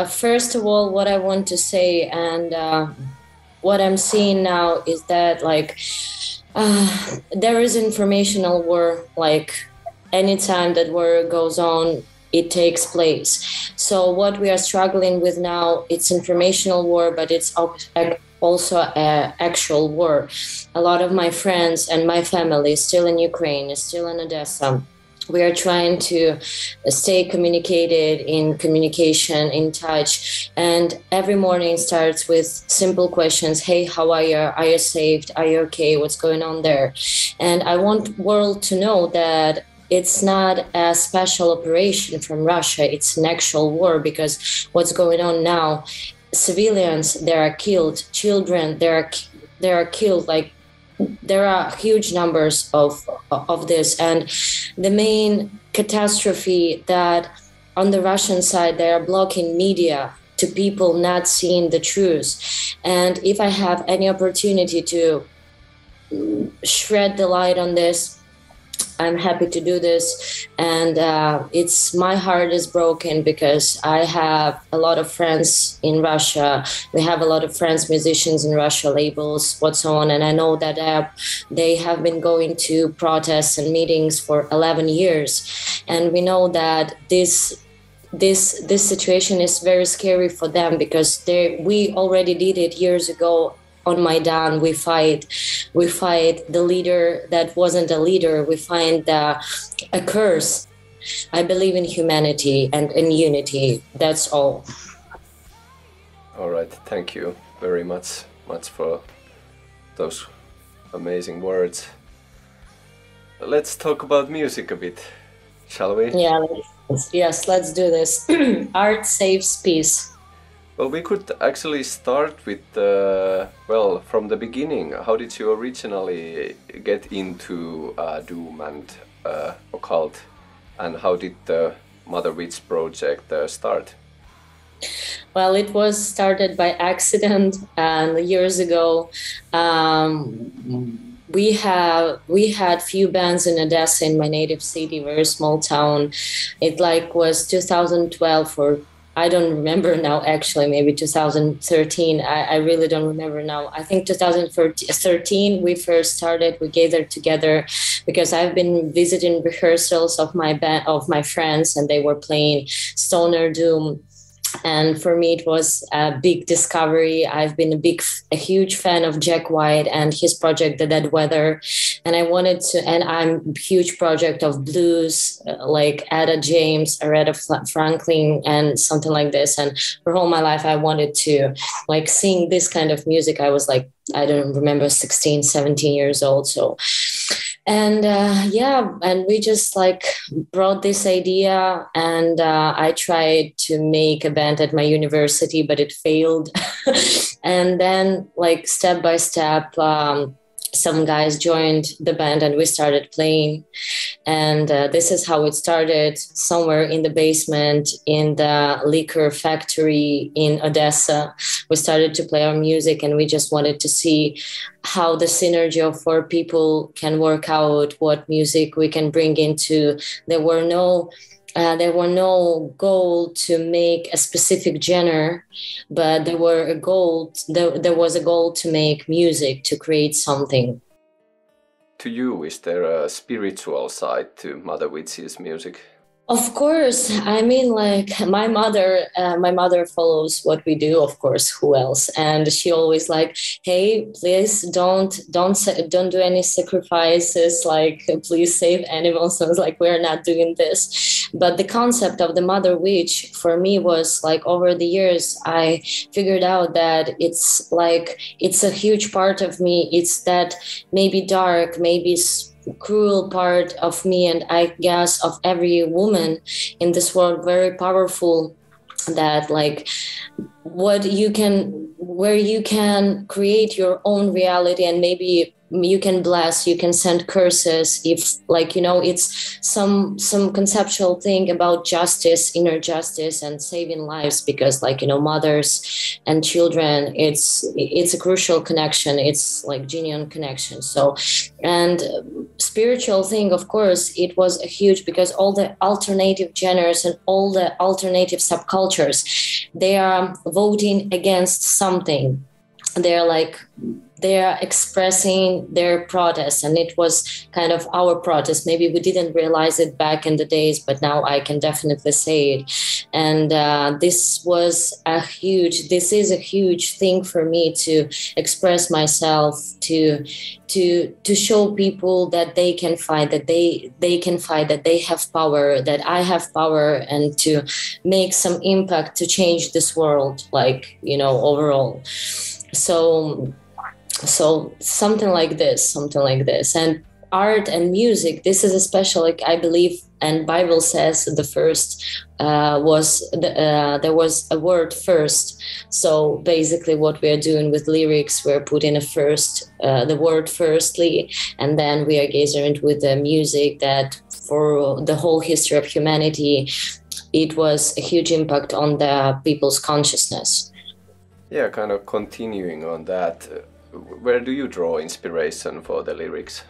Yeah, first of all, what I want to say and uh, what I'm seeing now is that like uh, there is informational war. Like anytime that war goes on, it takes place. So what we are struggling with now, it's informational war, but it's also an actual war. A lot of my friends and my family is still in Ukraine, is still in Odessa we are trying to stay communicated in communication in touch and every morning starts with simple questions. Hey how are you? Are you saved? Are you okay? What's going on there? And i want world to know that it's not a special operation from russia. It's an actual war because what's going on now civilians they are killed. Children they are they are killed like there are huge numbers of of this. And the main catastrophe that on the russian side they are blocking media to people not seeing the truth. And if i have any opportunity to mm, shred the light on this I'm happy to do this. And uh, it's my heart is broken because I have a lot of friends in Russia. We have a lot of friends, musicians in Russia, labels, what's on. And I know that uh, they have been going to protests and meetings for 11 years. And we know that this this this situation is very scary for them because they we already did it years ago on Maidan, we fight, we fight the leader that wasn't a leader. We find a curse. I believe in humanity and in unity. That's all. All right, thank you very much, much for those amazing words. Let's talk about music a bit, shall we? Yeah, yes, let's do this. Art saves peace. Well, we could actually start with, uh, well, from the beginning. How did you originally get into uh, Doom and uh, Occult? And how did the Mother Witch project uh, start? Well, it was started by accident and years ago. Um, we have we had few bands in Odessa in my native city, very small town. It like was 2012 or I don't remember now, actually, maybe 2013. I, I really don't remember now. I think 2013, we first started, we gathered together because I've been visiting rehearsals of my band, of my friends, and they were playing Stoner Doom and for me it was a big discovery. I've been a big a huge fan of jack white and his project the dead weather. And i wanted to and i'm huge project of blues uh, like Etta James Aretha Franklin and something like this. And for all my life i wanted to like sing this kind of music. I was like i don't remember 16 17 years old. So and uh, yeah and we just like brought this idea and uh, i tried to make a band at my university but it failed. And then like step by step um, some guys joined the band and we started playing and uh, this is how it started somewhere in the basement in the liquor factory in odessa we started to play our music and we just wanted to see how the synergy of four people can work out what music we can bring into there were no uh, there were no goal to make a specific genre, but there were a goal. There, there was a goal to make music, to create something. To you, is there a spiritual side to Mother Witch's music? Of course, I mean, like my mother, uh, my mother follows what we do. Of course, who else? And she always like, hey, please don't don't don't do any sacrifices. Like, please save animals. Like, we're not doing this. But the concept of the mother witch for me was like over the years, I figured out that it's like it's a huge part of me. It's that maybe dark, maybe cruel part of me and i guess of every woman in this world very powerful that like what you can where you can create your own reality and maybe you can bless you can send curses if like you know it's some some conceptual thing about justice inner justice and saving lives because like you know mothers and children it's it's a crucial connection. It's like genuine connection. So and spiritual thing of course it was a huge because all the alternative genres and all the alternative subcultures they are voting against something. They're like they're expressing their protest and it was kind of our protest. Maybe we didn't realize it back in the days but now i can definitely say it. And uh, this was a huge this is a huge thing for me to express myself to to to show people that they can fight that they they can fight that they have power that i have power and to make some impact to change this world like you know overall. So so something like this something like this. And art and music this is a special like i believe and bible says the first uh, was the, uh, there was a word first. So basically what we are doing with lyrics we're putting a first uh, the word firstly and then we are gazing with the music that for the whole history of humanity it was a huge impact on the people's consciousness. Yeah kind of continuing on that where do you draw inspiration for the lyrics?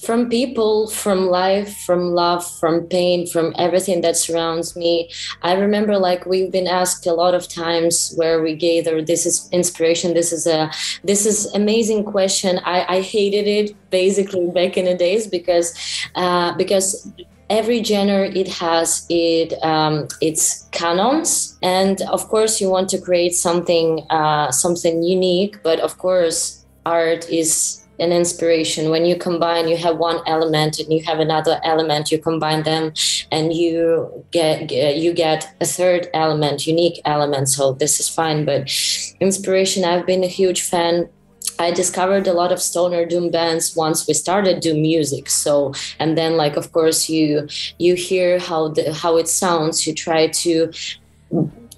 From people, from life, from love, from pain, from everything that surrounds me. I remember, like we've been asked a lot of times, where we gather. This is inspiration. This is a this is amazing question. I, I hated it basically back in the days because uh, because every genre it has it um, its canons. And of course you want to create something uh, something unique but of course art is an inspiration. When you combine you have one element and you have another element you combine them and you get, you get a third element unique element. So this is fine but inspiration i've been a huge fan I discovered a lot of stoner doom bands once we started doom music. So and then like of course you you hear how the how it sounds. You try to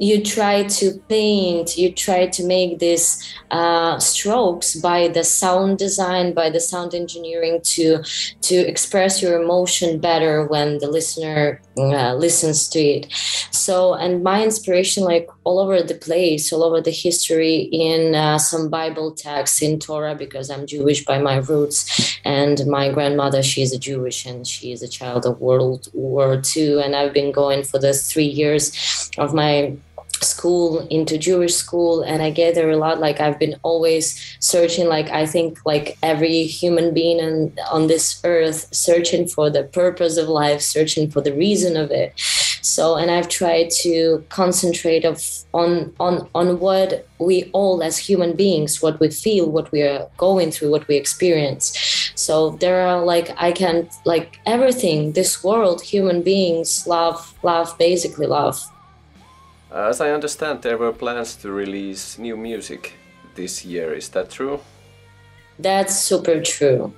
you try to paint you try to make these uh, strokes by the sound design by the sound engineering to to express your emotion better when the listener uh, listens to it. So and my inspiration like all over the place all over the history in uh, some bible texts in torah because i'm jewish by my roots and my grandmother she's a jewish and she is a child of world war ii and i've been going for the three years of my school into jewish school and i gather a lot. Like i've been always searching like i think like every human being on, on this earth searching for the purpose of life searching for the reason of it. So and i've tried to concentrate of on on on what we all as human beings what we feel what we are going through what we experience. So there are like i can like everything this world human beings love love basically love as I understand, there were plans to release new music this year. Is that true? That's super true.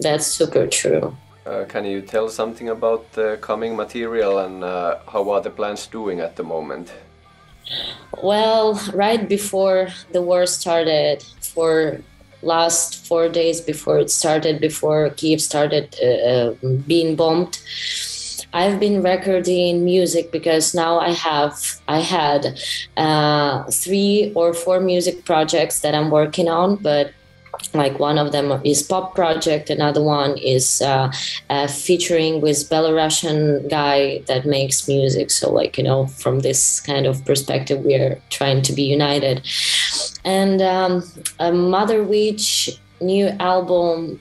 That's super true. Uh, can you tell something about the coming material and uh, how are the plans doing at the moment? Well, right before the war started, for last four days before it started, before Kiev started uh, uh being bombed, I've been recording music because now I have I had uh, three or four music projects that I'm working on, but like one of them is pop project another one is uh, uh, featuring with belarusian guy that makes music. So like you know from this kind of perspective we're trying to be united. And um, mother witch new album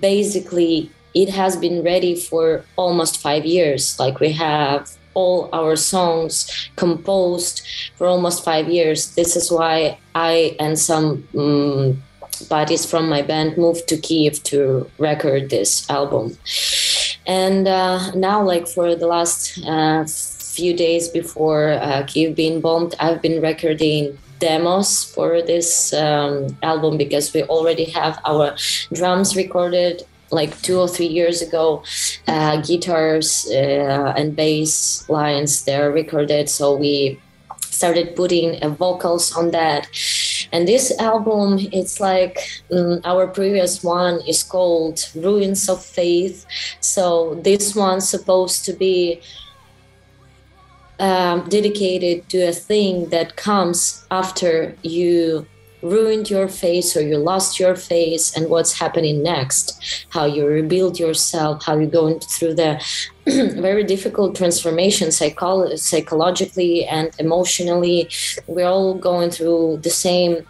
basically it has been ready for almost five years. Like we have all our songs composed for almost five years. This is why I and some um, buddies from my band moved to Kiev to record this album. And uh, now, like for the last uh, few days before uh, Kiev being bombed, I've been recording demos for this um, album because we already have our drums recorded like two or three years ago uh, guitars uh, and bass lines they're recorded. So we started putting uh, vocals on that. And this album it's like um, our previous one is called ruins of faith. So this one's supposed to be um, dedicated to a thing that comes after you ruined your face or you lost your face and what's happening next? How you rebuild yourself how you're going through the very difficult transformation psycholo- psychologically and emotionally. We're all going through the same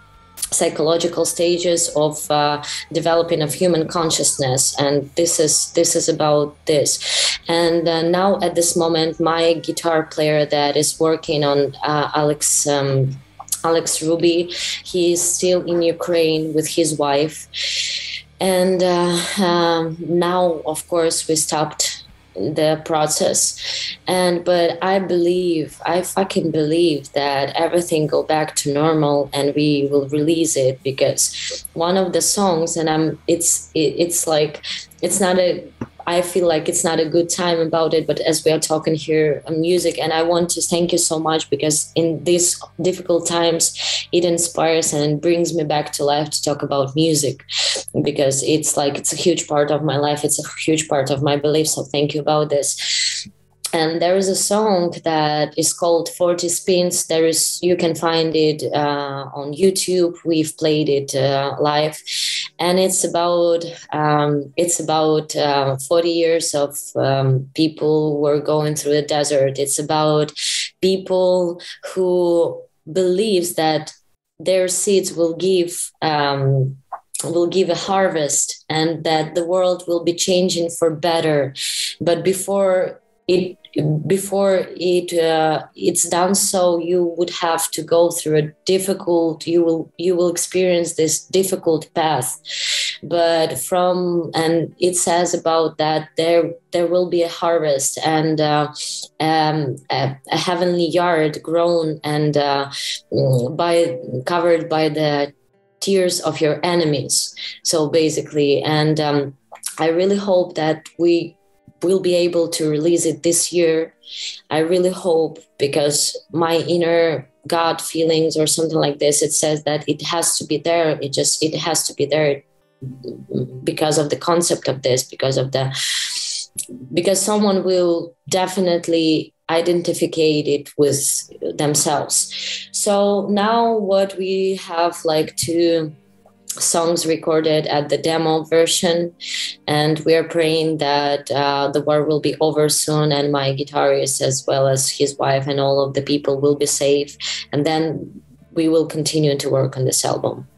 psychological stages of uh, developing of human consciousness and this is this is about this. And uh, now at this moment my guitar player that is working on uh, alex um, alex ruby. He is still in ukraine with his wife. And uh, um, now of course we stopped the process. And but i believe i fucking believe that everything go back to normal and we will release it because one of the songs and i'm it's it, it's like it's not a I feel like it's not a good time about it. But as we are talking here music, and I want to thank you so much because in these difficult times, it inspires and brings me back to life to talk about music because it's like it's a huge part of my life. It's a huge part of my belief. So thank you about this and there is a song that is called 40 spins there is you can find it uh, on youtube we've played it uh, live and it's about um, it's about uh, 40 years of um, people who are going through the desert. It's about people who believes that their seeds will give um, will give a harvest and that the world will be changing for better. But before it before it uh, it's done so you would have to go through a difficult you will you will experience this difficult path. But from and it says about that there there will be a harvest and uh, um, a, a, heavenly yard grown and uh, by covered by the tears of your enemies. So basically and um, i really hope that we will be able to release it this year. I really hope because my inner God feelings or something like this, it says that it has to be there. It just it has to be there because of the concept of this, because of the because someone will definitely identify it with themselves. So now what we have like to songs recorded at the demo version. And we are praying that uh, the war will be over soon and my guitarist as well as his wife and all of the people will be safe. And then we will continue to work on this album